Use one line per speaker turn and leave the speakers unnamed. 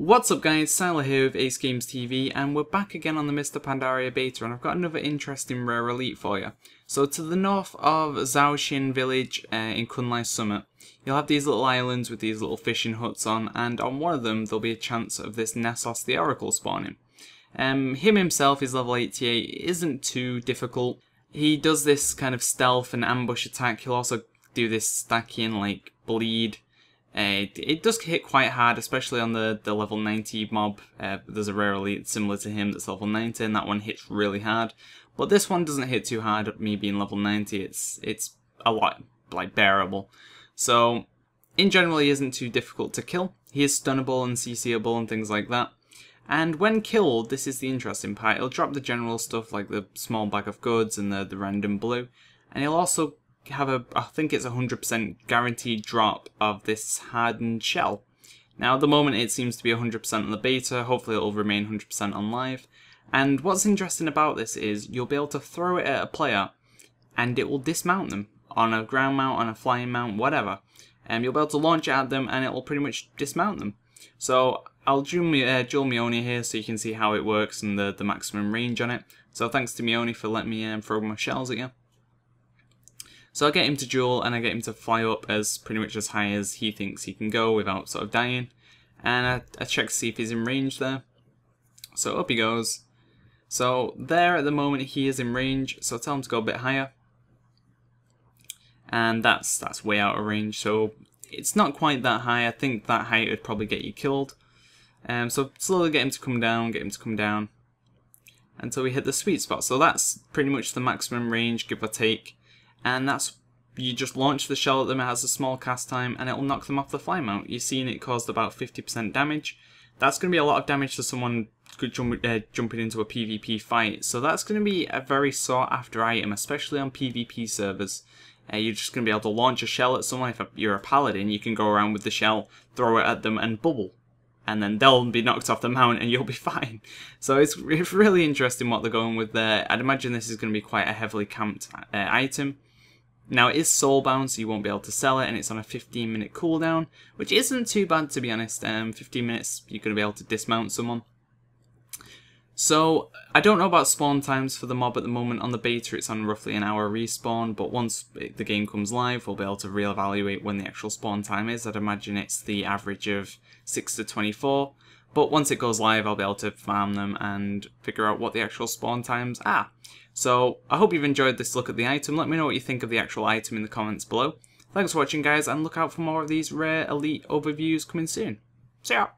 What's up guys, Syiler here with Ace Games TV and we're back again on the Mists of Pandaria beta and I've got another interesting rare elite for you. So to the north of Zouchin village uh, in Kunlai Summit, you'll have these little islands with these little fishing huts on and on one of them there'll be a chance of this Nessos the Oracle spawning. Um, him himself is level 88, isn't too difficult. He does this kind of stealth and ambush attack, he'll also do this stacking like bleed uh, it does hit quite hard, especially on the, the level 90 mob. Uh, there's a rare elite similar to him that's level 90, and that one hits really hard. But this one doesn't hit too hard, me being level 90. It's it's a lot, like, bearable. So, in general, he isn't too difficult to kill. He is stunnable and CCable and things like that. And when killed, this is the interesting part, he'll drop the general stuff like the small bag of goods and the, the random blue. And he'll also have a, I think it's a 100% guaranteed drop of this hardened shell. Now at the moment it seems to be 100% on the beta, hopefully it'll remain 100% on live. And what's interesting about this is you'll be able to throw it at a player and it will dismount them on a ground mount, on a flying mount, whatever. And you'll be able to launch at them and it will pretty much dismount them. So I'll dual, uh, dual Meoni here so you can see how it works and the, the maximum range on it. So thanks to Meoni for letting me um, throw my shells at you. So I get him to duel and I get him to fly up as pretty much as high as he thinks he can go without sort of dying. And I, I check to see if he's in range there. So up he goes. So there at the moment he is in range, so I tell him to go a bit higher. And that's that's way out of range, so it's not quite that high. I think that height would probably get you killed. Um, so slowly get him to come down, get him to come down until we hit the sweet spot. So that's pretty much the maximum range, give or take and that's you just launch the shell at them, it has a small cast time, and it will knock them off the fly mount. You've seen it caused about 50% damage. That's going to be a lot of damage to someone jump, uh, jumping into a PvP fight, so that's going to be a very sought after item, especially on PvP servers. Uh, you're just going to be able to launch a shell at someone. If you're a paladin, you can go around with the shell, throw it at them, and bubble. And then they'll be knocked off the mount and you'll be fine. So it's, it's really interesting what they're going with there. I'd imagine this is going to be quite a heavily camped uh, item. Now it is soulbound, so you won't be able to sell it, and it's on a 15 minute cooldown, which isn't too bad to be honest. Um, 15 minutes, you're going to be able to dismount someone. So, I don't know about spawn times for the mob at the moment. On the beta, it's on roughly an hour respawn, but once the game comes live, we'll be able to reevaluate when the actual spawn time is. I'd imagine it's the average of 6 to 24. But once it goes live, I'll be able to farm them and figure out what the actual spawn times are. So I hope you've enjoyed this look at the item. Let me know what you think of the actual item in the comments below. Thanks for watching guys and look out for more of these rare elite overviews coming soon. See ya!